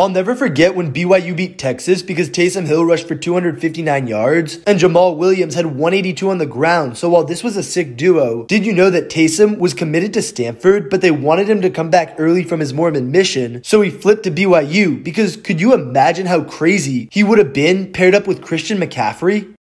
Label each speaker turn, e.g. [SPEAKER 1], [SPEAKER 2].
[SPEAKER 1] I'll never forget when BYU beat Texas because Taysom Hill rushed for 259 yards and Jamaal Williams had 182 on the ground. So while this was a sick duo, did you know that Taysom was committed to Stanford, but they wanted him to come back early from his Mormon mission, so he flipped to BYU because could you imagine how crazy he would have been paired up with Christian McCaffrey?